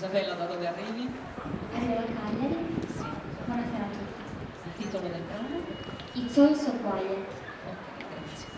Isabella, da dove arrivi? Arrivo Cagliari. Sì. Buonasera a tutti. Il titolo del brano? It's all so quiet. Ok, grazie.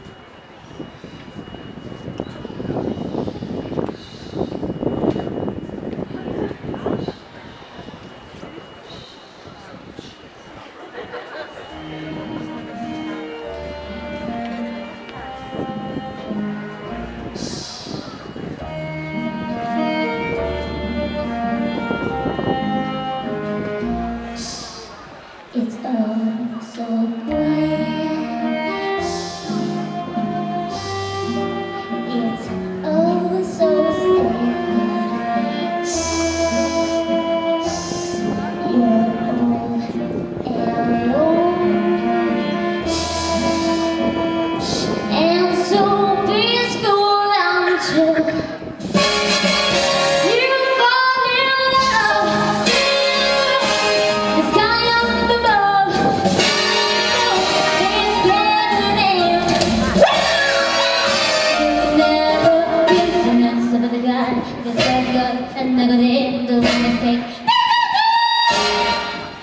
was good, another day in the mistake.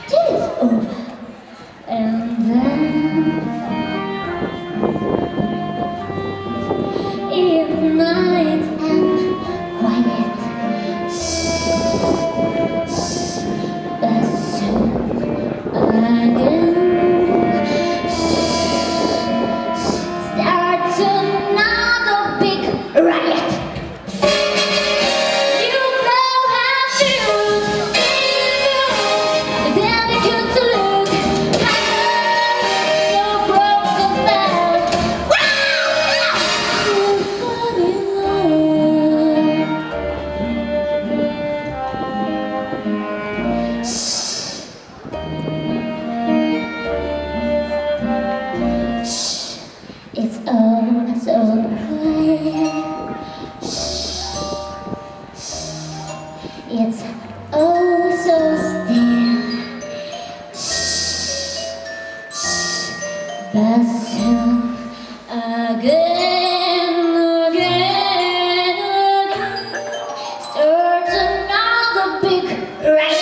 It is over. And Soon again, again, big.